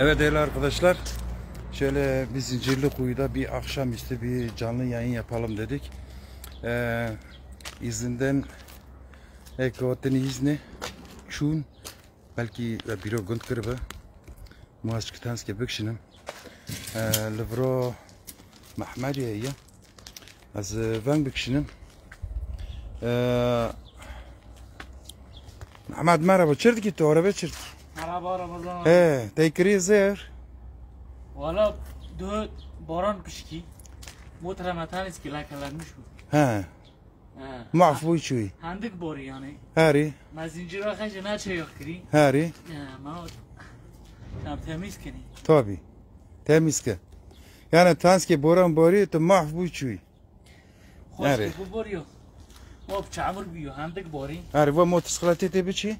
Evet değerli arkadaşlar. Şöyle bir zincirli kuyuda bir akşamüstü bir canlı yayın yapalım dedik. Ee, izinden ekvatin izni çun belki biro gund kırba muhaşkıtanske bekşinim ee, livro mahmediye ya az van bekşinim ee, Ahmet merhaba çırdı ki tu araba Merhaba Ramazan. Abi. He, tekri zer. Valla dö baran kışki. Mot ramatanis ki lakalanmış bu. He. معفو چوی هندک باری یعنی هری ما زنجیرا خنج نه چه یخ کری هری ما تم تمیز کنی تابی تمیز که یعنی تنس که باران باری تو محفو چوی خوش که بو باریو ما بچه عمر بیو هندک باری هری و ما تسخلاتی تی بچی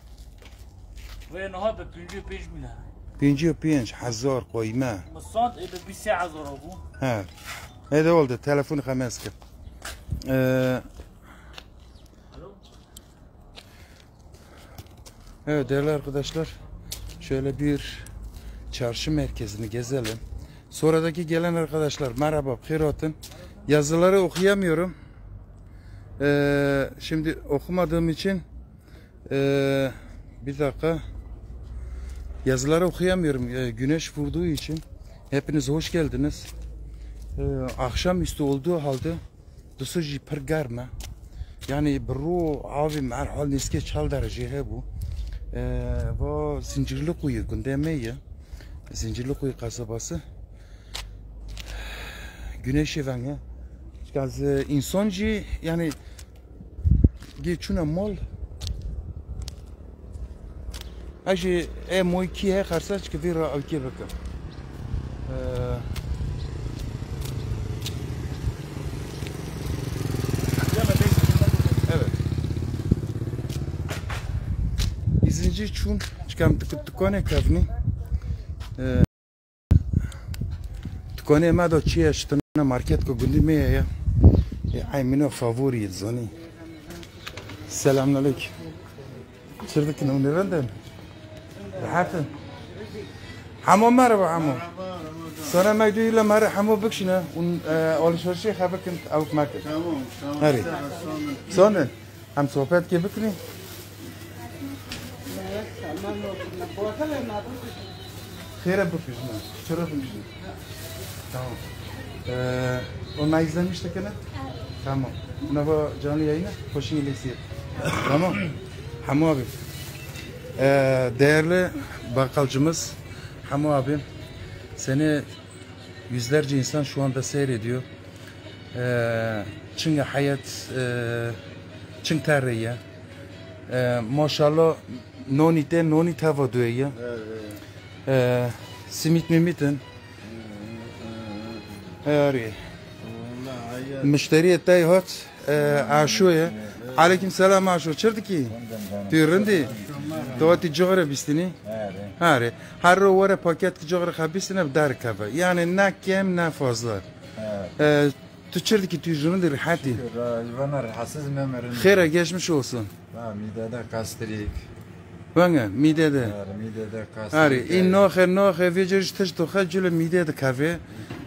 نها به پنجو پیش میله Pinci pinç hazar koyma. مصاد به بی سه عزار ابو Ha. Hadi oldu. Telefonu hemen ki. Ee, evet değerli arkadaşlar. Şöyle bir çarşı merkezini gezelim. Sonradaki gelen arkadaşlar merhaba Pirat'ın yazıları okuyamıyorum. Ee, şimdi okumadığım için ee, bir dakika yazıları okuyamıyorum ee, güneş vurduğu için. Hepiniz hoş geldiniz. Ee, akşamüstü olduğu halde pır germe. Yani bro abi merhal neske çal derece bu. Ee, bu zincirli kuyu gündemeye. Zincirli kuyu kasabası. Güneş even ya. Gaz insancı yani geçune mal. Moy ki he karsaç ki vira avki bakın. Ee, Evet. İzinci çun çıkam tıkı tıkone kavni. Tıkone ma do çiye ştına market ko gundi me ya. Ay mino favori zoni. Selamünaleyküm. Çırdık ne nereden? Rahatın. Hamo merhaba hamo. Sonra mekduyla merhaba hamo bekşine. Un alışverişe habekin avuk market. Tamam, tamam. Hadi. Sonra hem sohbet gibi bikini. Khire bakıyorsun ha. Şöyle bakıyorsun. Tamam. Ee, onu izlemiştik ne? Tamam. Buna bu canlı yayını hoşun ilesi. Tamam. Hamu abi. Ee, değerli bakkalcımız Hamu abim seni yüzlerce insan şu anda seyrediyor. Ee, çünkü hayat e, çın tarihi. Ee, maşallah nonite noni tava duya. Ee, simit mimitin. Heri. Vallahi Müşteri tay hat aşuya. Aleyküm selam aşu. Çırdı ki? Tüyründi. Doğati cigara bistini. Hare. Her ro vara paket cigara kabistine dar kava. Yani ne kem ne fazla. Ee, tu çırdı ki tüyrünü rahati. Bana rahatsız memerin. Khira geçmiş olsun. Ha, midede gastrik. Bana midede. Ha, midede gastrik. Ari in noxe noxe veceriş tış toxa cüle mide de kafe.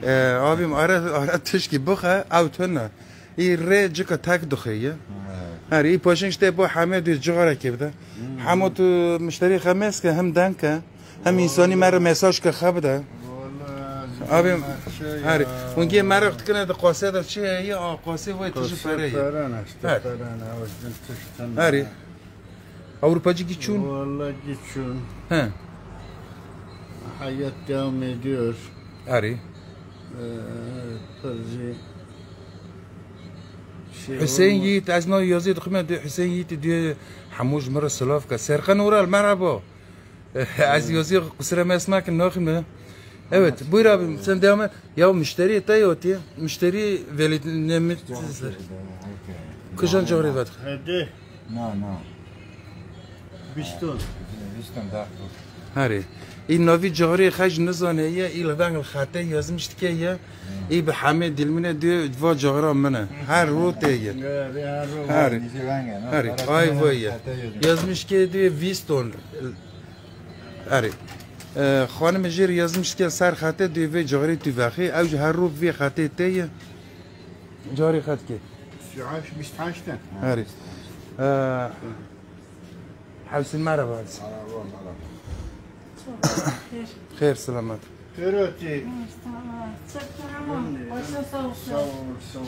Ee, abim ara ara tış ki buxa avtuna. İ re cika tak doxeye. Ari i paşın işte bu hamed bir cigara kebde. Hamot müşteri khames ke hem danka hem insani mer mesaj ke khabda. Vallahi Abim şey Ari unge mer tkene de qase da çi ya qase vay tış parayı. Paran işte. Evet. Paran avcın tıştan. Ari Avrupacı giçun. Vallahi geçiyorsun. He. Hayat devam ediyor. Ari Ee, tabii şey حسین یت از نو یزید خمه خب دی حسین یت حموج مر سلاف کا سرقن اورال از یزید قصر ما اسما کن نو خمه ایوت بویرا بم سن دیما یو مشتری تایوتی مشتری ویل نمت کوجان جوری وات ها دی نو نو بیستون. بیستون دا هری. ای نوی جاری خش نزانه یه ای لبنگ الخطه یازمشت که یه. ای به همه دل منه دو دو جارا منه. هر رو تیگه هر هر. آی ویه یازمش که دو ویست دلار آره خانم جیر یازمش که سر خطه دو وی جاری تو وخی. اوج هر رو وی خطه تیگه جاری خط که شعاش بیست هشتن آره حسین مرحبا حسین مرحبا مرحبا Hayır selamet. Feroti. Çok duramam. Başın sağ olsun. Sağ ol, sağ ol.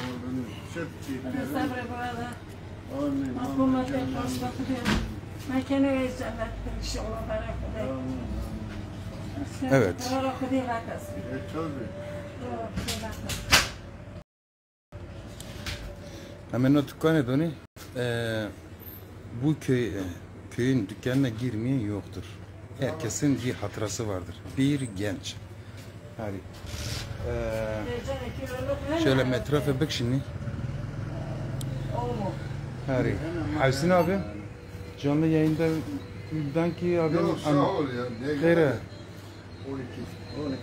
Çok iyi. Sabre bağla. Amin. Aklıma da başlatı diyorum. Mekene eczalar. İnşallah beraber. Evet. E, Hemen o dükkanı dönü. Ee, bu köy, köyün dükkanına girmeyen yoktur. Herkesin bir hatırası vardır. Bir genç. Hani eee, şöyle metrafe bak şimdi. Hani Aysin abi canlı yayında ben ki abi Yok sağ ol ya. Ne Hayır. 12. 12.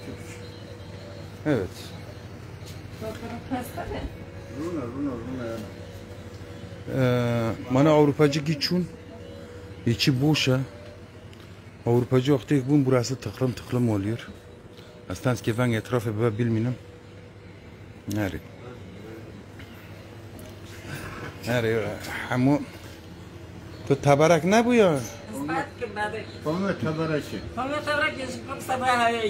Evet. Runa, runa, runa. Eee, bana Avrupacı geçun içi boşa Avrupacı oktik bu burası tıklım tıklım oluyor. Aslans kefen etrafı ben bilmiyorum. Nari. Nari. Hamu. Tu tabarak ne bu ya? Konu tabarakı. Konu tabarakı. Konu tabarakı.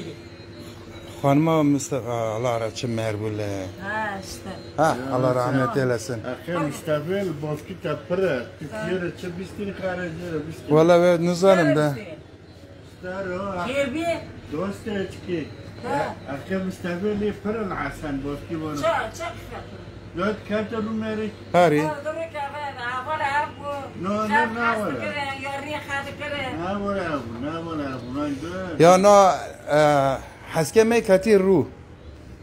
Hanıma Mustafa Allah rahmet merbule. Ha işte. Ha Allah rahmet eylesin. Akşam işte bel boski tapıra. Türkiye'de çabistin karıcı. Valla ve nuzanım da. داره كيبي دوستك أخي مستقبلي فرن عسن بوسكي وانا شا شا لود كانت روماري هاري درك أول أبو نو نو نو ولا نا ولا أبو نا ولا أبو نا يا نا مي كتير رو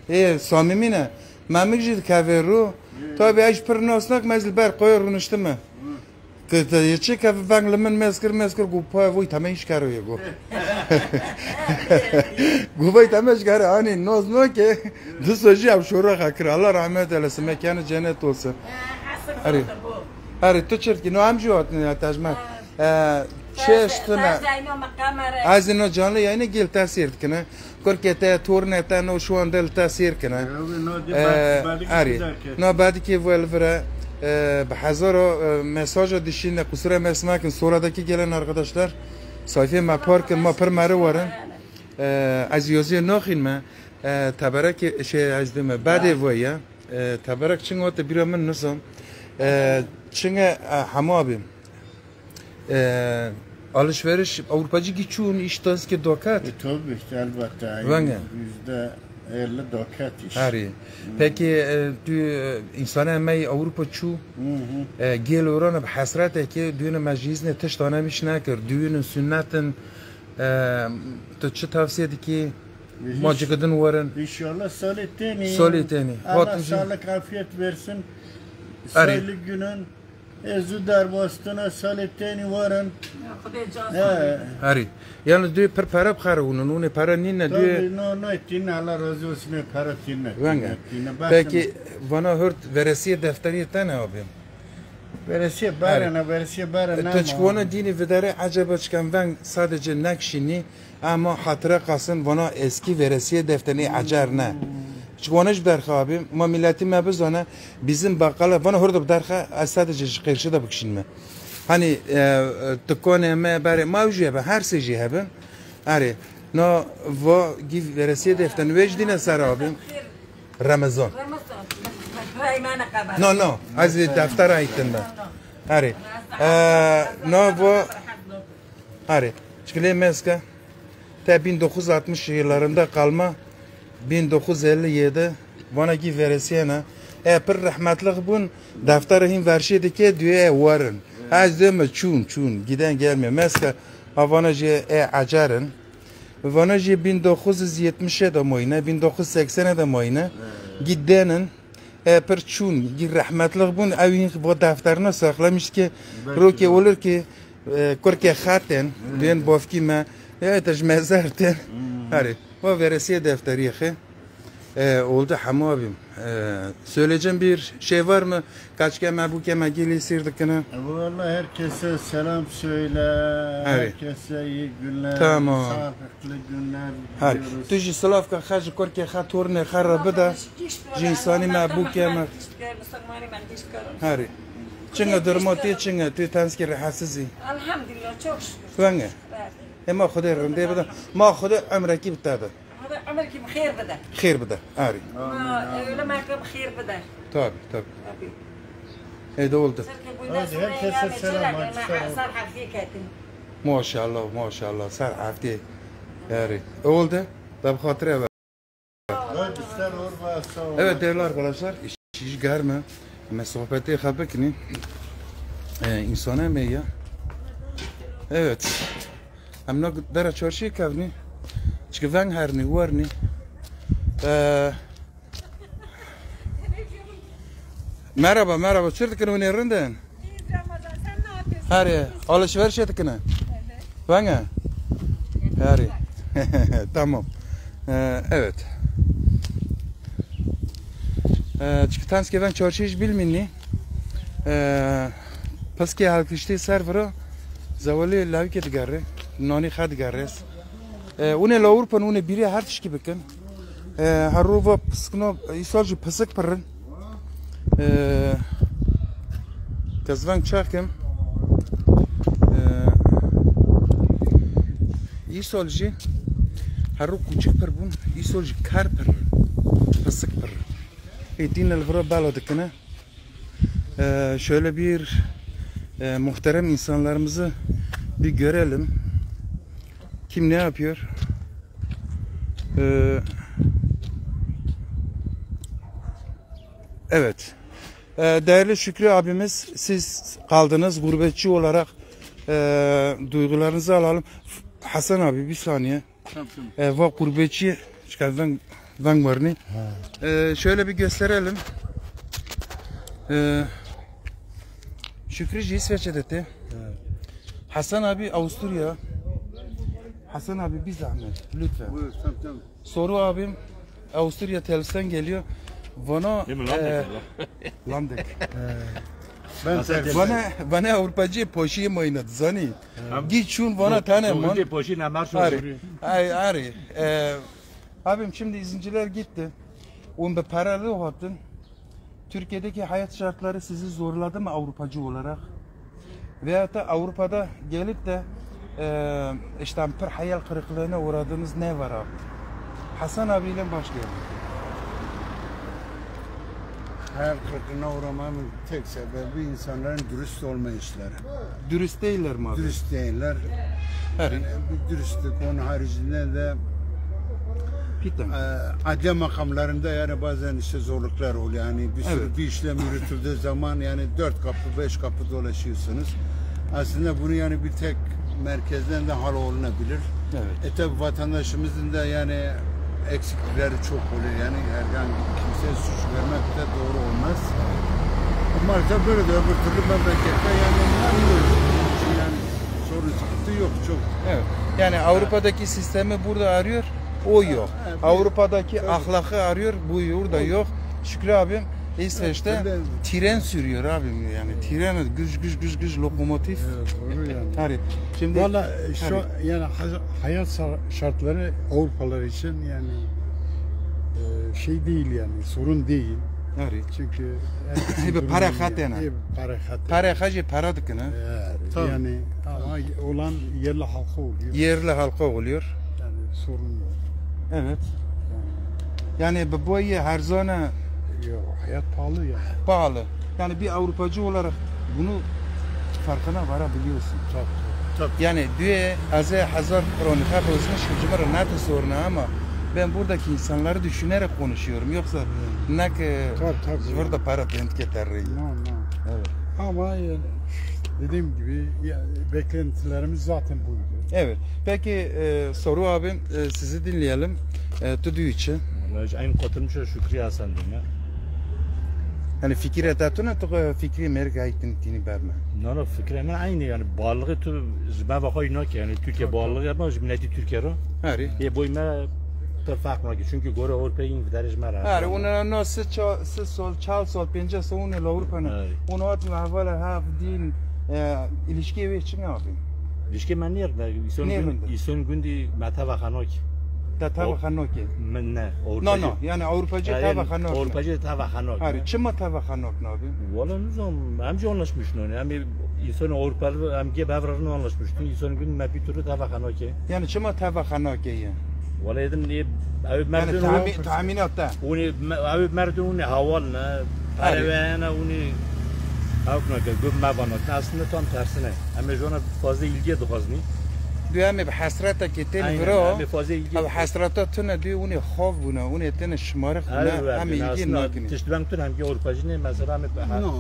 ای سامی مینه من میگید رو تا بیش پر ناسنک مزل بر قوی رو نشتمه Te ciekawy węgle, men meskr, meskr, gupa, wuj tam iş karı yego. Gupa tam iş karı, hani noz no ki, dısoji yap şura hakir, Allah rahmet eylesin, mekanı cennet olsun. Ari, ari, tu çirkin, o amcu atın ya tajma. Çeştuna. Az ino canlı yayını gel tasir kine. Korkete, turnete, no şu anda tasir kine. Ari, no badi ki bu elvire, Hazara mesaja dişinde kusura mesmakin sonradaki gelen arkadaşlar sayfaya mapar ma permeri varın. از یازی ناخین ما تبرک شه از دیمه بعد ویا تبرک چنگ وقت بیرا من نسم چنگ همه بیم آلشورش اروپاجی گی چون ایشتانس که دوکات تو بیشتر البته Yüzde elli dokat iş. Hari. Peki e, du e, insana emeği Avrupa çu hı. e, gel oranı bir hasret ki düğünü meclisine tiştana miş nekir. Düğünün sünnetin e, tu çi tavsiye ki macıkıdın varın. İnşallah saleteni. Saleteni. Allah sağlık afiyet versin. Ari. Sayılı günün ezu darbastına saleteni varın. He. Hari. Yani düğü per para bkhara unun. Une para ninne düğü. Tabii no no ettin Allah razı olsun para tinne. Venge. Peki bana hırt veresiye defteri tane abim. Veresiye barana veresiye barana. Taçkwana dini vedere acaba çıkan ben sadece nakşini ama hatıra kalsın bana eski veresiye defterini acar ne. Çıkwanış derha abi ma milleti me bizana bizim bakkala bana hurda derha az sadece kırşı da bakışın Hani tıkkone me bari mavcuya be her seci hebben. Ari no va giv veresiye defterini vecdine sar abim. Ramazan. No no az defter aytın ben. Ari. No bu Hari. Çıkılı meska. Ta 1960 yıllarında kalma 1957 vanaki veresiyene e pir rahmetlik bun defter hin verşedike diye varın. Az deme çun çun giden gelmiyor. Mesela avanajı e acarın. Vanajı 1970'e moyne, 1980'e de moyne. Gidenin e pir çun gir rahmetlik bun evin bu defterini saklamış ki roke olur ki e, kurke haten ben bofkime e taj mezarten. Hari. Hmm ve veresiye defteri e, oldu hamı abim. E, söyleyeceğim bir şey var mı? Kaç keme bu keme gili sirdikini? Valla e, herkese selam söyle. Evet. Herkese iyi günler. Tamam. Sağlıklı günler. Hayır. Tüji Slavka hacı korke ha torne harabı da cinsani me bu keme. Hayır. Çınga durma tü çınga tü tanskiri hasizi. Elhamdülillah çok şükür. Venge. Evet. Kim hayır beder. Xeyr bida. Ari. Ma öyle merkep hayır beder. Tabi tabi. Tabii. Ede oldu. Serkan bu da Hadi, sonra herkese yani selam, çelak, hadi, yani selam. Sar hakikatin. Maşallah maşallah. Sar hafti. Ari. Oldu. Tabi hatırı evet. Değerli arkadaşlar, iş, iş görme. Ama sohbeti habekini. Ee, insana emeği. Evet. Hem ne dara çarşı kavni. Çünkü ben her ne var ne. Ee, merhaba merhaba. Çırdıkını önerinden. Hari, alışveriş ettikini. Bana. Hari. tamam. Ee, evet. Çünkü tanske ben çarşı hiç bilmini. Paske halkıştı servero. Zavali lavike digarre. Nani khad garres. Une Avrupa'nın une biri her tişki bikin. Harova pıskno isalcı pısık pırın. Kazvan çakim. İsalcı Haru küçük pır bun. İsalcı kar pır. Pısık pır. Etin elvra baladıkına. Ee, şöyle bir e, muhterem insanlarımızı bir görelim. Kim ne yapıyor? Ee, evet. Ee, değerli Şükrü abimiz siz kaldınız gurbetçi olarak e, duygularınızı alalım. Hasan abi bir saniye. Ee, va gurbetçi çıkardan ne? Ee, şöyle bir gösterelim. Ee, Şükrü İsveç'te. Hasan abi Avusturya. Hasan abi bir zahmet lütfen. Buyur, tamam, tamam. Soru abim Avusturya Tels'ten geliyor. Bana e, Landık. Ben Bana bana Avrupacı poşiyim oynadı zani. Git şun bana tane man. Sonuncu poşi ne mar Ari. Ay ari. Ee, abim şimdi izinciler gitti. On bir paralı hattın. Türkiye'deki hayat şartları sizi zorladı mı Avrupacı olarak? Veyahut da Avrupa'da gelip de e, işte bir hayal kırıklığına uğradığınız ne var abi? Hasan abiyle başlayalım. hayal kırıklığına uğramamın tek sebebi insanların dürüst olmayışları. Dürüst değiller mi abi? Dürüst değiller. Her Yani bir dürüstlük onun haricinde de Pitten. adliye makamlarında yani bazen işte zorluklar oluyor. Yani bir sürü Evet. bir işlem yürütüldüğü zaman yani dört kapı beş kapı dolaşıyorsunuz. Aslında bunu yani bir tek merkezden de hal olunabilir. Evet. E tabi vatandaşımızın da yani eksiklikleri çok oluyor. Yani herhangi kimseye suç vermek de doğru olmaz. Maalesef böyle de öbür türlü memlekette yani yani sorun sıkıntı yok çok. Evet. Yani Avrupa'daki sistemi burada arıyor, o yok. Evet. Avrupa'daki ahlakı arıyor, bu burada yok. Şükrü abim İsveç'te Evet, tren sürüyor abim yani. Tren güç güç güç güç lokomotif. Doğru yani. Hani şimdi Valla şu Tabii. yani hay- hayat şar- şartları Avrupalılar için yani e, şey değil yani sorun değil. Hani Çünkü Hep para hatena. Hep para hatena. para hacı para dıkını Yani, yani ama olan yerli halka oluyor. yerli halka oluyor. Yani sorun yok. Evet. Yani bu boyu her zaman Yok, hayat pahalı yani. pahalı. Yani bir Avrupacı olarak bunu farkına varabiliyorsun. Tabii. Yani diye az hazır kroni kapısını şucumara natı soruna ama ben buradaki insanları düşünerek konuşuyorum. Yoksa ne ki Tabii, tabii. burada para bent keterri. No, no. Evet. Ama yani, dediğim gibi ya, beklentilerimiz zaten buydu. Evet. Peki e, soru abim e, sizi dinleyelim. E, Tudu için. Aynı katılmış Şükrü Hasan diyeyim یعنی فکر تاتون تو فکری مرگ ایتن تینی برمه نه نه فکر من عینی یعنی بالغ تو زبان و خوی نه که یعنی ترکیه بالغ هم از ملتی ترکیه رو آره یه بوی ما تو فرق می‌کنه چون گوره اروپا این درش مرا آره اون نه سه چا سه سال چهار سال پنج سال اون اروپا نه اون وقت اول هف دین ایشکی ve için ne yapayım? İlişki ایشون گندی متفاوت نکی ده تاب خنوکی من نه نه نه یعنی اروپاجی تاب خنوک اروپاجی تاب خنوک آره چه ما تاب خنوک نابیم والا نزم هم جانش میشنونی هم یسون اروپا هم گه بفرن آنلاش میشنون یسون گون مپی تورو رو تاب یعنی چه ما تاب یه والا یدن اوی مردون یعنی تامینات ده اونی اوی مردون اونی حوال نه پروانه اونی اوکنه که گفت مبانات اصلا تام ترسنه همه جوان فازه ایلگیه دخوازنی duhazni Duyamı bir hasrata ki ten Aynen vro. abi fazla ilgi Abi hasrata tüne diyor onu hav buna, onu tene şımarık buna, hem ilgi nakini. Tiştibem tün hem ki Avrupacı ne mesela hem No,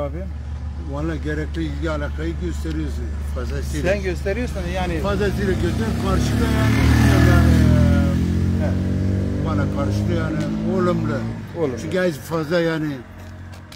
abi. Valla gerekli ilgi alakayı gösteriyorsun. Fazlasıyla. Sen gösteriyorsun yani. Fazlasıyla göster. Karşıda yani. Bana karşıda yani olumlu. Olumlu. Çünkü az fazla yani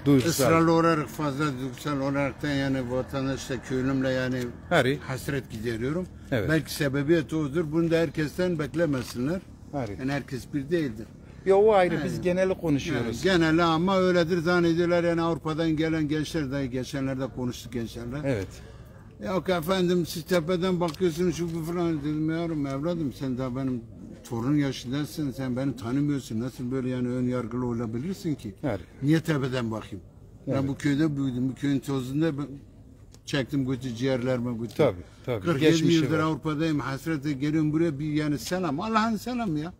Duygusal. ısrarlı olarak fazla duygusal olaraktan yani vatandaşla köylümle yani Hari. hasret gideriyorum. Evet. Belki sebebiyet odur. Bunu da herkesten beklemesinler. Hari. Yani herkes bir değildir. Ya o ayrı biz Yani. geneli Yani konuşuyoruz. genelde ama öyledir zannediyorlar yani Avrupa'dan gelen gençler de geçenlerde konuştuk gençlerle. Evet. Yok efendim siz tepeden bakıyorsunuz şu bu falan dedim yavrum evladım sen daha benim torun yaşındasın sen beni tanımıyorsun nasıl böyle yani ön yargılı olabilirsin ki? Hari. Niye tepeden bakayım? Ben bu köyde büyüdüm bu köyün tozunda çektim götü ciğerlerime götü. Tabii, tabii. 47 Geçmişi yıldır var. Avrupa'dayım hasretle geliyorum buraya bir yani selam Allah'ın selam ya.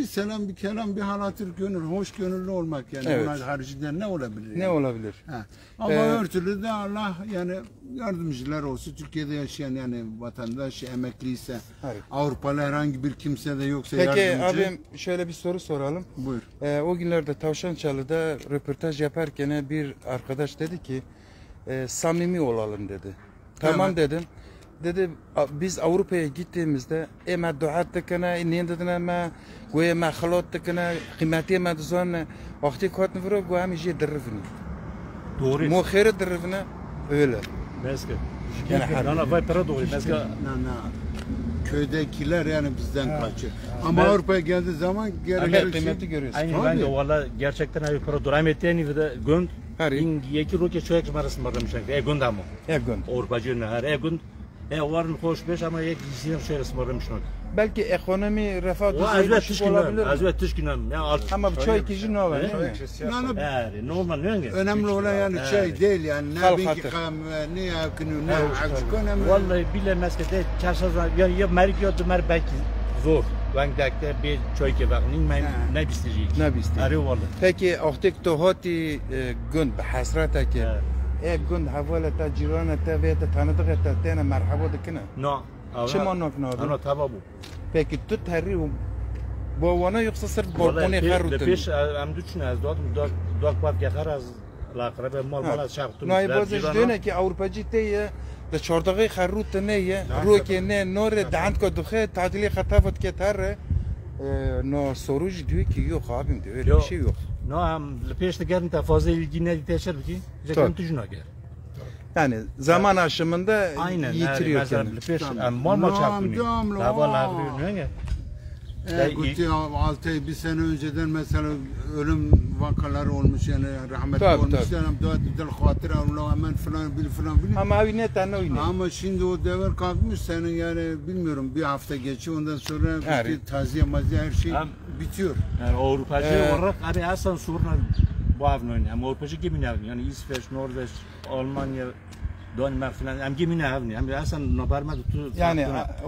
Bir selam bir kelam bir hal hatır gönül hoş gönüllü olmak yani Evet. bunlar haricinde ne olabilir? Ne yani? olabilir? Ha. Ama Ee, her türlü de Allah yani yardımcılar olsun. Türkiye'de yaşayan yani vatandaş emekliyse, Hayır. Avrupalı herhangi bir kimse de yoksa Peki yardımcı. abim şöyle bir soru soralım. Buyur. Ee, o günlerde Tavşançalı'da röportaj yaparken bir arkadaş dedi ki e, samimi olalım dedi. Tamam Evet. dedim. Dedi "A- biz Avrupa'ya gittiğimizde ema duat tıkına, niye dedin ama goya ma xalat tıkına, kıymeti ma duzan, vakti katını vuru goya mi je dırıvını. doğru Mu khiri dırıvını öyle. meske Yani her- yani vay para doğru meske Na, na. Köydekiler yani bizden kaçıyor. Ama Avrupa'ya geldiği zaman geri Evet, kıymeti görüyorsun. Aynı ben de valla gerçekten abi para doğru emetteni ve de gund Hari. in yeki roke çoğu ekmarasın bardamışlar e gund ama Egun. Avrupacı ne her e gund e varın hoş beş ama yek sinir şöyle smarlamışlar Belki ekonomi refah o düzeyi azvet düşük tışkınım olabilir. azvet tışkınım ya alt Ama bu çoy kişi ne var He? değil mi? Na, na, yani normal ne önemli olan yani Evet. şey değil yani. Ne Hal bin ki hatır. kam, ne yakını, ne Evet, azıcık önemli. Vallahi bile meskede çarşaf yani ya merik ya mer belki zor. Ben dakte bir çoy ke bak nin men Ha. ne bisteyecek. Ne bisteyecek. Arı vallahi. Peki ahtek to hati e, ای گند حواله تا جیران تا ویت تندق تا تینا مرحبا دکنه نه چه ما نک نادو انا تبابو پکی تو تری و با وانا یخصه سر بالکونه خر رو تن پیش امدو چون از داد داد داد پاد گخر از لاقرب مال مال از شرق تو نه بازش دینه که اروپاجی تیه د چارتغه خروت تنه یه رو که نه نور دهند که دخه تعدیلی خطافت که تره نو سروج دوی که یو خوابیم دوی رشی یو şey yok. No am peş de gelin ta fazla ilgi ne teşer ki. Tabii. Zekan tujuna gel. Yani zaman aşımında Aynen. yitiriyor kendini. peş Tamam. am mal mal Nam, çarptım. dam, La vallahi la. biliyor ne? Altı ay bir sene önceden mesela ölüm vakaları olmuş yani rahmetli Tabii, olmuş tabii. yani dua del hatira Allah hemen falan bil falan bil. Ama abi ne tane oynuyor. Ama şimdi o devir kalkmış senin yani bilmiyorum bir hafta geçiyor ondan sonra Guti taziye maziye her şey bitiyor. Yani Avrupacı Ee, olarak hani aslında sorun bu avın oynuyor. Ama Avrupacı gibi ne yapıyor? Yani İsveç, Norveç, Almanya, Danmark falan hem gibi ne yapıyor? Hem aslında nabarma tutu. Yani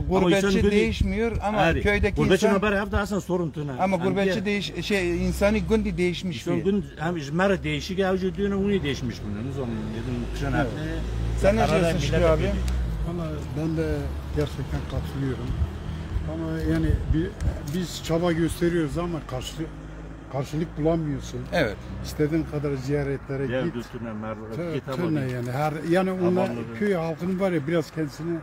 gurbetçi değişmiyor ama köydeki Gurbetçi insan nabar hafta aslında sorun tuna. ama gurbetçi değiş şey insani gündi değişmiş Son bir. gün hem izmara değişik avcı düğünü onu değişmiş bunun. O zaman dedim kışan hafta. Sen ne diyorsun Şükrü abi? Ama ben de gerçekten katılıyorum. Ama yani bir, biz çaba gösteriyoruz ama karşılık karşılık bulamıyorsun. Evet. İstediğin kadar ziyaretlere Ya git. düstüne merve. Tırna alayım. yani her yani onlar köy halkının var ya biraz kendisine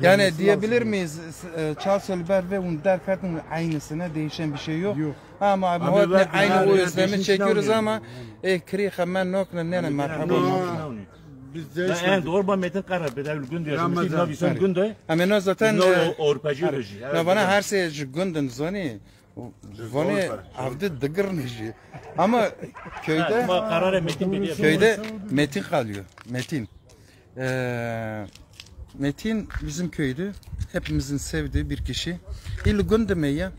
Yani diyebilir lazım. miyiz e, Charles Elber ve un derkatın aynısına değişen bir şey yok. Yok. Ama belki aynı o özlemi çekiyoruz ama e kri hemen nokna nene merhaba. Bizde hiç en doğru ba metin karar bedel gün diyor. Ramazan, bir gün de. Ama no zaten e, Avrupacı reji. no bana her şey ji gundun zani. Vani avde dıgır neji. Ama köyde Ama kararı metin bir köyde Metin kalıyor. Metin. Ee, Metin bizim köydü. Hepimizin sevdiği bir kişi. İl gundemeye.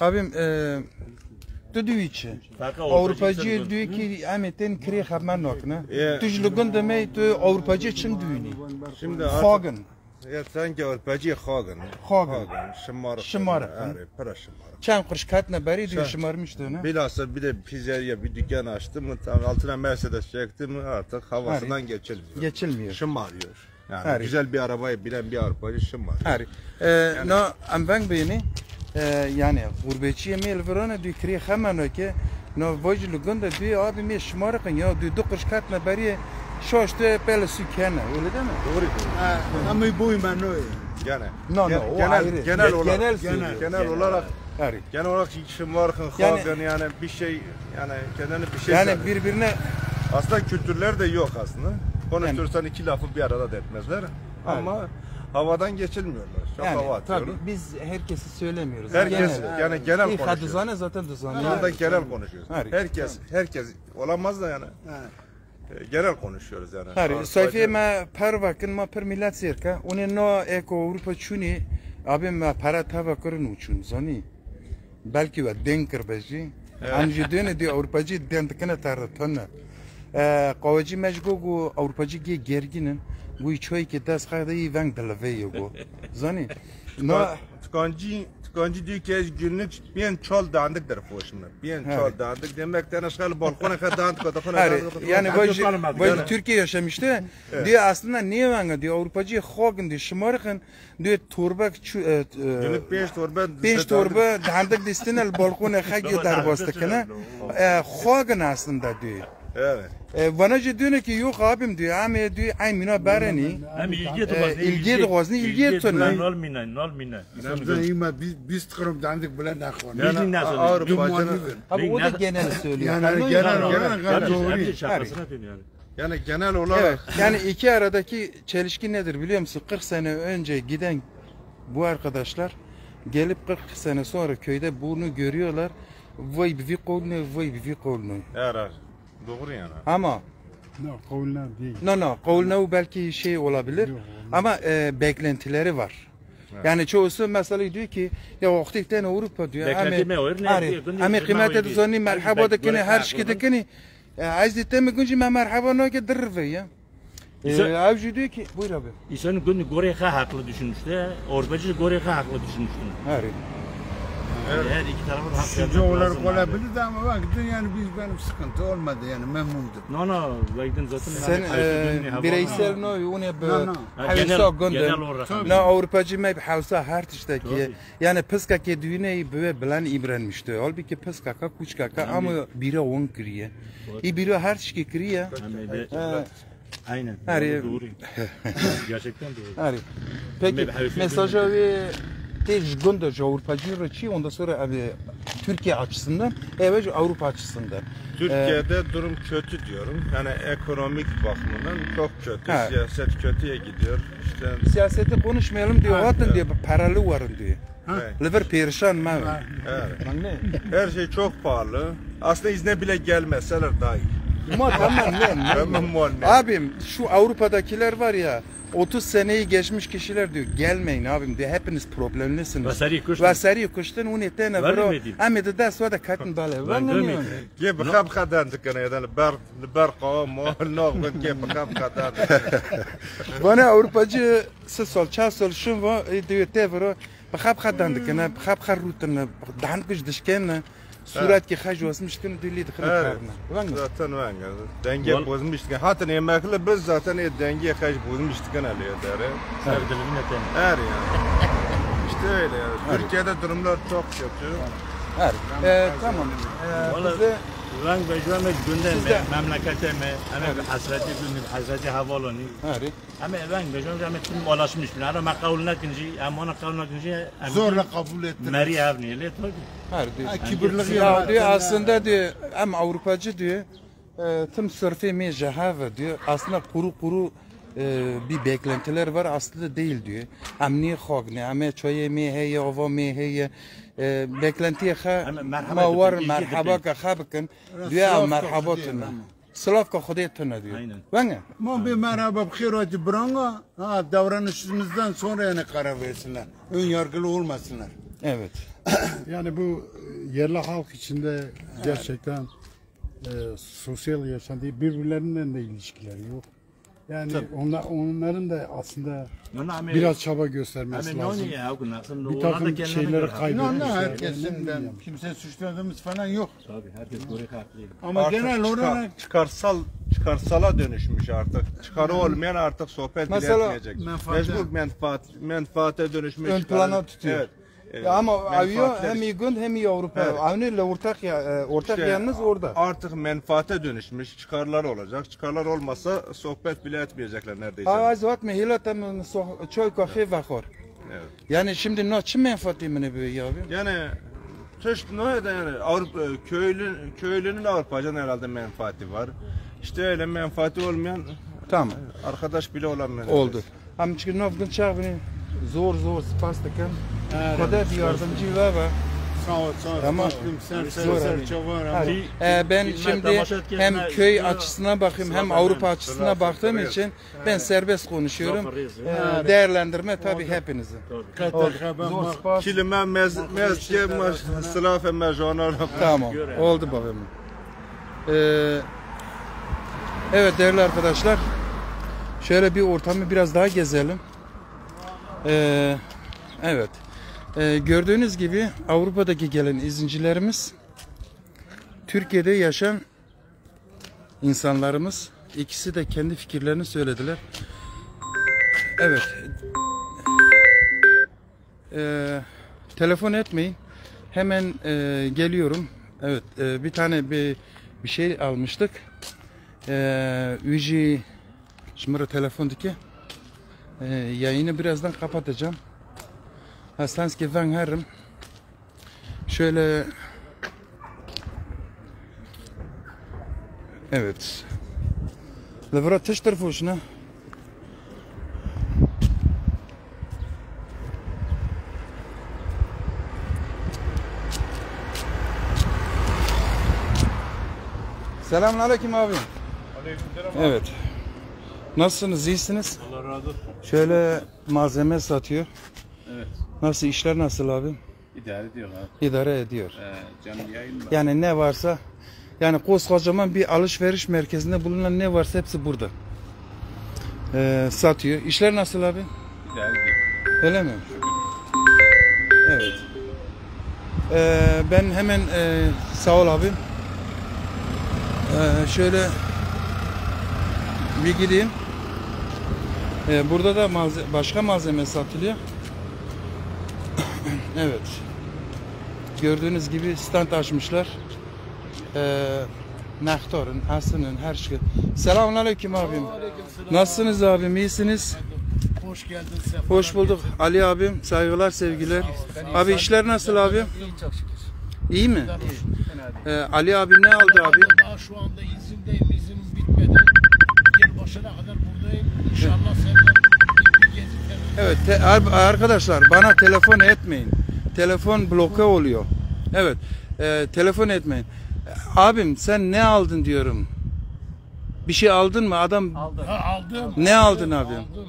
Abim e, düdüğü içi. Avrupacı diyor ki Ahmet'in kiri haber nokna. Yeah. Tujlu gundemeye tu Avrupacı için düğünü. Şimdi artık Hagen. ya sanki Avrupacı Hagen. Hagen. Şımarık. Şımarık. Evet, para şımarık. Çan kuruş katna bari diyor şımarmıştı ona. Bilhassa bir de pizzeria bir dükkan açtı mı tam altına Mercedes çekti mi artık havasından geçilmiyor. Geçilmiyor. Şımarıyor. Yani Hari. güzel bir arabaya binen bir Avrupacı şımarıyor. Hari. Ee, no am ben beni yani gurbetçi yemel verana diyor kiri hemen ki no vajlu gunda diyor abi mi şımarıkın ya diyor du kuruş katna bari şoştu pele sükene öyle değil mi? Doğru. Ama bu ben o. Gene. No, no, o genel, ayrı. genel Ge- olarak. genel genel, olarak Hari. genel olarak şımarıkın Yani- Hagen yani bir şey yani kendini bir şey Yani birbirine Aslında kültürler de yok aslında. Konuştursan iki lafı bir arada da etmezler. Ama havadan geçilmiyorlar. Çok yani hava tabii biz herkesi söylemiyoruz. Herkes yani genel İlk konuşuyor. hadizane zaten düzane. Burada genel konuşuyoruz. Hayır. Herkes herkes olamaz da yani. E, Genel konuşuyoruz yani. Hari, Ar- sayfiye ma per vakın ma per millet zirka. Une no eko Avrupa çuni abi ma para tava kurun uçun zani. Belki ve denker beji. Anji döne di Avrupacı dentkene tarı tonne. Qavacı mecgo gu Avrupacı ge gerginin. Bu çoy ki das khayda iyi vang dalave yogo. Zani. No Tükancı tükancı diyor ki "Ez günlük bir çal dandık der hoşumda. Bir çal dandık demekten aşağı balkona kadar dandık kadar Hari, yani vajı kalmadı. vajı Yani. Türkiye yaşamıştı. Diyor aslında niye vanga diyor Avrupacı hogin diyor şımarıkın diyor turbak çu- e, e, Günlük 5 torba Beş torba dandik distin el balkona khagi dar bastıkına. Khogin aslında diyor. Evet. E, Bana diyor ki yok abim diyor ama diyor ay mina barani. Hem ilgi de Ee, var. ilgi de var, ne ilgi de var, ne? Nol mine, nol mine. Nabzan ima biz biz tıkırım dandik bile ne konu. Bildin ne söylüyor? Avrupacının Abi o da Ne- genel söylüyor. Yani genel- genel- doğru. şakasına dönüyor. yani genel olarak Evet. Yani iki aradaki çelişki nedir biliyor musun? 40 sene önce giden bu arkadaşlar gelip 40 sene sonra köyde bunu görüyorlar. Vay bir kolunu, vay bir kolunu. Evet. Doğru yani. Ama Ne kavunlar değil. no no kolunu belki şey olabilir ama e, beklentileri var. Yani çoğusu mesela diyor ki ya vaktikten Avrupa diyor. Beklenti mi olur, ne Hani ama Gündüz kıymet bilmem edzani öyle. merhaba da Bek- her şey de kene. Az dite mi günce merhaba no ke dırve ya. Ee, Avcı diyor ki buyur abi. İnsanın günü Goreha haklı düşünmüştü. Avrupacı Goreha haklı düşünmüştü. Hayır. Her iki tarafın haklı. Sizce olarak olabilir de ama bak yani biz benim sıkıntı olmadı yani memnundum. No no, Vaydın zaten. Sen e, bireysel no une be No, no. havsa olarak. Na Avrupacı mı havsa her tişteki. Yani pıska ke düğüne böyle bilen ibrenmişti. Halbuki pıska ka kuçka ka ama biri on kriye. İ biri her şey kriye. Aynen. Doğru. Gerçekten doğru. Peki mesajı tej gündür Avrupacı rıçı ondan sonra abi Türkiye açısından evet Avrupa açısından. Türkiye'de durum kötü diyorum. Yani ekonomik bakımından çok kötü. Ha. Siyaset kötüye gidiyor. İşte Siyaseti konuşmayalım diyor. Atın diyor paralı varın diyor. evet, Liver perişan mı? evet. Her şey çok pahalı. Aslında izne bile gelmeseler daha iyi. Abim şu Avrupa'dakiler var ya 30 seneyi geçmiş kişiler diyor gelmeyin abim diye hepiniz problemlisiniz. Vasari kuştun. Vasari kuştun un etene bro. Ama da ders var da katın dale. Ben ne Ki bıkab kadandık yani ya da ber ber qawam noğun ki bıkab kadandık. Bana Avrupacı siz sol çar sol şun va e, diyor te bro. Bıkab kadandık yani bıkab karrutun dan kuş dişken surat ki haj dikene Evet. karna. Zaten. Denge Val- bozmuştuk. Hatta yemekle biz zaten. Sevdiğimi ne temin. Her yani. İşte öyle ya. Türkiye'de durumlar çok kötü. Her. Ee, tamam. Ee, Ben became günden Sizde- memleketime, ama bir hasreti günüm, hasreti havalanı. Her. Ama ben became ama tüm ulaşmış. Ama kavuluna kinci, ama ona kavuluna kinci. Zorla kabul ettiler. Meri avni, le tabii. Her diyor. Ha, kibirli Ya ya. diyor aslında diyor hem Avrupacı diyor e, tüm sırfı mi cehave diyor. Aslında kuru kuru e, bir beklentiler var aslında değil diyor. Amni khogni, ame çoye mi heye, ova mi heye. Beklentiye ha Ama merhaba ma var dedim, iyi merhaba dedim. ka habikin. Diyor Slavka merhaba Khudiye, tuna. tamam. Slavka Khudiye tuna diyor. Aynen. Bana. Ama bir merhaba bkhirati branga ha davranışımızdan sonra yani karar versinler. Ön yargılı olmasınlar. Evet. Yani bu e, yerli halk içinde gerçekten e, sosyal yaşantı birbirlerinden de ilişkileri yok. Yani onlar, onların da aslında biraz çaba göstermesi lazım. Bir takım şeyleri kaybetmişler. herkesinden kimse suçladığımız falan yok. Tabii herkes göre haklı. Ama Artık genel çıkar- olarak çıkarsal çıkarsala dönüşmüş artık. Çıkarı olmayan artık sohbet bile Mesela etmeyecek. menfaate- Mecbur menfaat menfaate dönüşmüş. Ön plana tutuyor. Evet. Ee, Ya ama menfaatler hem İGÜN hem İyi Avrupa. Evet. Avniyle ortak ya, e, ortak işte yanınız orada. Artık menfaate dönüşmüş. Çıkarlar olacak. Çıkarlar olmasa sohbet bile etmeyecekler neredeyse. Az vakit mi hila tam çay kahve ve khor. Evet. Yani şimdi ne çim menfaati mi ne böyle abi? Yani Tüş ne yani Avrupa köylü köylünün Avrupacan herhalde menfaati var. İşte öyle menfaati olmayan Tamam. arkadaş bile olamıyor. Oldu. Am çünkü ne yaptın çağını zor zor spas tıkan. Kadar bir yardımcı var ve sağ ol sağ ol. Tamam. Sen sen sen ben şimdi hem köy açısına bakayım hem Avrupa açısına baktığım için ben serbest konuşuyorum. Değerlendirme tabii hepinizin. Zor spas. Kilime mez mezke sılafe mejonar. Tamam. Oldu babam. Ee, evet değerli arkadaşlar. Şöyle bir ortamı biraz daha gezelim. Ee, evet. Ee, gördüğünüz gibi Avrupa'daki gelen izincilerimiz Türkiye'de yaşayan insanlarımız ikisi de kendi fikirlerini söylediler. Evet. Ee, telefon etmeyin. Hemen e, geliyorum. Evet, e, bir tane bir bir şey almıştık. Ee, Üji şimdi telefondaki e, yayını birazdan kapatacağım. Hastanski van Herrim. Şöyle Evet. Levra teşter fuşna. Selamun aleyküm abi. Evet. Nasılsınız? İyisiniz? Allah razı olsun. Şöyle malzeme satıyor. Evet. Nasıl işler nasıl abi? İdare ediyor abi. İdare ediyor. Ee, canlı yayın var. Yani ne varsa yani koskocaman bir alışveriş merkezinde bulunan ne varsa hepsi burada. Ee, satıyor. İşler nasıl abi? İdare ediyor. Öyle mi? Evet. Ee, ben hemen e, sağ ol abi. Ee, şöyle bir gideyim. Ee, burada da malze- başka malzeme satılıyor. evet. Gördüğünüz gibi stand açmışlar. Ee, Nahtar'ın, Hasan'ın, her şey. Selamun aleyküm abim. Nasılsınız abim? İyisiniz? Hoş geldin. Hoş bulduk Ali abim. Saygılar, sevgiler. Abi işler nasıl abi? İyi çok şükür. İyi mi? Ee, Ali abi ne aldı abi? Daha şu anda izindeyim. İznim bitmedi. Yılbaşına kadar. İnşallah seninle bir gezi telaş- Evet te- arkadaşlar bana telefon etmeyin. Telefon bloke oluyor. Evet. e, telefon etmeyin. Abim sen ne aldın diyorum. Bir şey aldın mı? Adam Ha, aldım. Ne aldın abi? Aldım.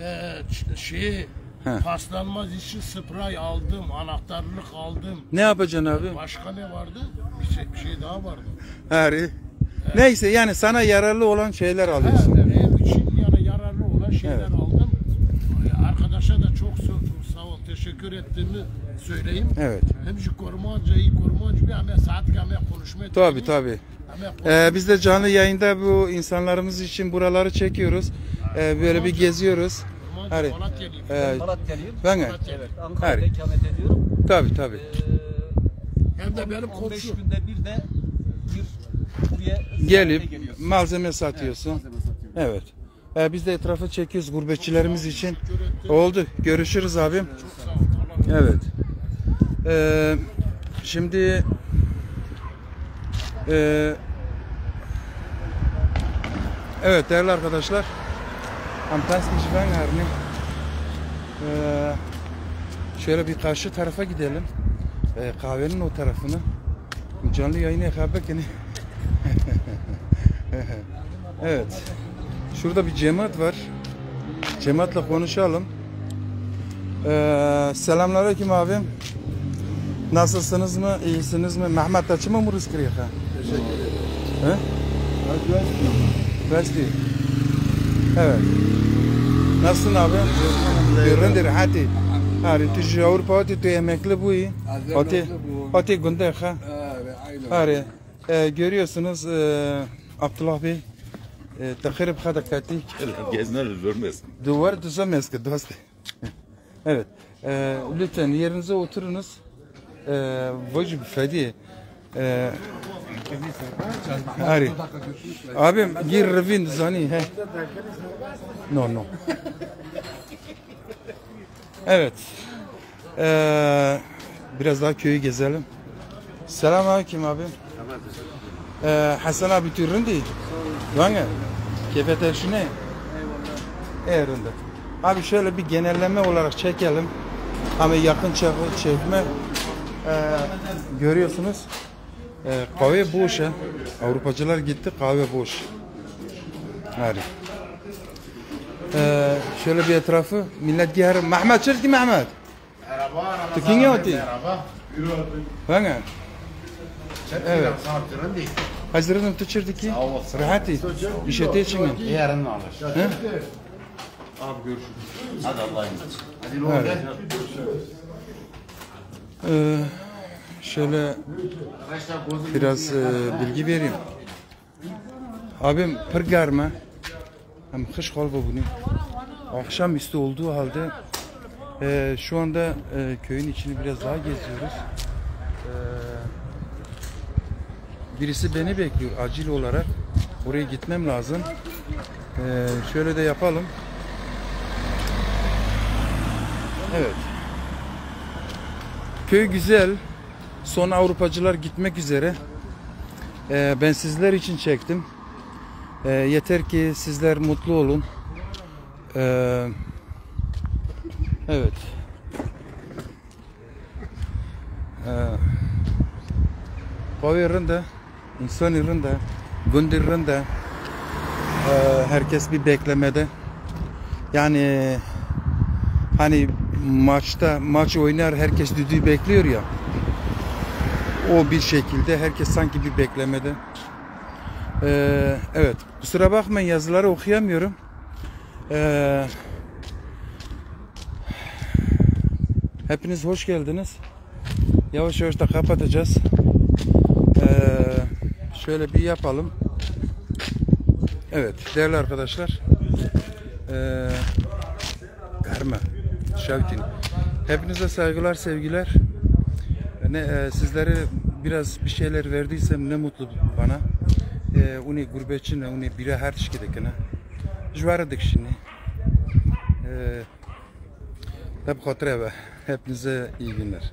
Ee, ç- şey, He. paslanmaz işi sprey aldım. Anahtarlık aldım. ne yapacaksın abi? Başka ne vardı? Bir şey, bir şey daha vardı. Her Neyse yani sana yararlı olan şeyler alıyorsun. Evet, ev için yani yararlı olan şeyler Evet. aldım. Arkadaşa da çok sağ, sağ ol, teşekkür ettiğimi söyleyeyim. Evet. Hem şu korumancı, iyi korumancı bir hemen saat hemen konuşma Tabi etmeliyiz. tabi. Hemen Ee, biz de canlı yayında bu insanlarımız için buraları çekiyoruz. Ee, böyle bir geziyoruz. Hani, Malatyalıyım. e, Malatyalıyım. ben Malatyalıyım. Ankara'da Her- ikamet ediyorum. tabi tabi. Hem de benim 15 komşum. günde bir de bir buraya Gelip malzeme satıyorsun. Malzeme satıyorum. Evet. Ee, biz de etrafı çekiyoruz gurbetçilerimiz için. Oldu. Görüşürüz abim. Evet. Ee, şimdi ee, Evet değerli arkadaşlar. Jivan Arni. Ee, şöyle bir karşı tarafa gidelim. Ee, kahvenin o tarafına. Canlı yayını yani. evet. Şurada bir cemaat var. Cemaatla konuşalım. Ee, selamünaleyküm abim. Nasılsınız mı? İyisiniz mi? Mehmet açı mı Muruz Kriya? Teşekkür ederim. Vesti. Evet. Nasılsın abi? Göründür hadi. Hari tu şu Avrupa hadi tu emekli bu iyi. Hadi. Hadi günde ha. Hari. Ee, görüyorsunuz e, Abdullah Bey e, takhirib hada katik. Gezmeler görmez. Duvar düzemez ki dost. evet. E, lütfen yerinize oturunuz. E, vacip fedi. E, Ari. Abim gir revin zani he. No no. Evet. E, biraz daha köyü gezelim. Selamünaleyküm abim. E, Hasan abi türündü. Vange. Kefete şune. Eğrinde. Abi şöyle bir genelleme olarak çekelim. Ama yakın çek- çekme. Ee, görüyorsunuz. Ee, kahve boş ha. Avrupacılar gitti kahve boş. Hadi. Ee, şöyle bir etrafı millet giyer. Mehmet çırki Mehmet. Tükinge oti. Bana. Evet. Hazırım tüçürdü ki. Rahati. İşe teçinin. Yarın alır. He? Evet. Ee, şöyle biraz e, bilgi vereyim. Abim pır garma. Hem kış kalba bunu. Akşam üstü olduğu halde e, şu anda e, köyün içini biraz daha geziyoruz. E, birisi beni bekliyor acil olarak. Oraya gitmem lazım. E, şöyle de yapalım. Evet. Köy güzel. Son Avrupacılar gitmek üzere. Ee, ben sizler için çektim. Ee, yeter ki sizler mutlu olun. Ee, evet. Ee, Kahve yerinde, insan yerinde, gündür yerinde. Ee, herkes bir beklemede. Yani hani maçta maç oynar herkes düdüğü bekliyor ya. O bir şekilde herkes sanki bir beklemede. Ee, evet kusura bakmayın yazıları okuyamıyorum. Ee, hepiniz hoş geldiniz. Yavaş yavaş da kapatacağız. Ee, şöyle bir yapalım. Evet değerli arkadaşlar. Ee, Karma. Şevkin. Hepinize saygılar, sevgiler. Ne e, sizlere biraz bir şeyler verdiysem ne mutlu bana. E, uni gurbetçine, uni bire her şikidekine. Jvaradık şimdi. E, hep hatıra Hepinize iyi günler.